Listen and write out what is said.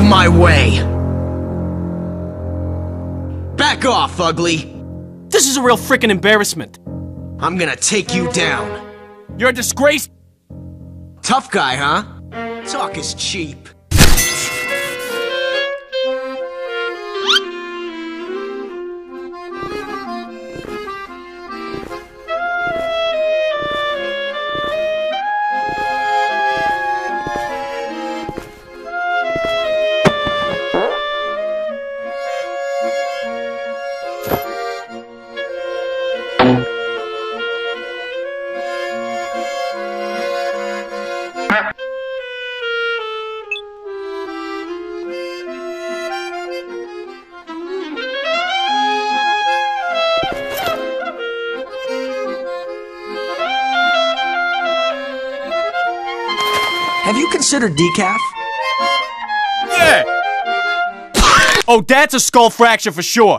of my way! Back off, ugly! This is a real freaking embarrassment. I'm gonna take you down. You're a disgrace. Tough guy, huh? Talk is cheap. Have you considered decaf? Yeah. oh, that's a skull fracture for sure.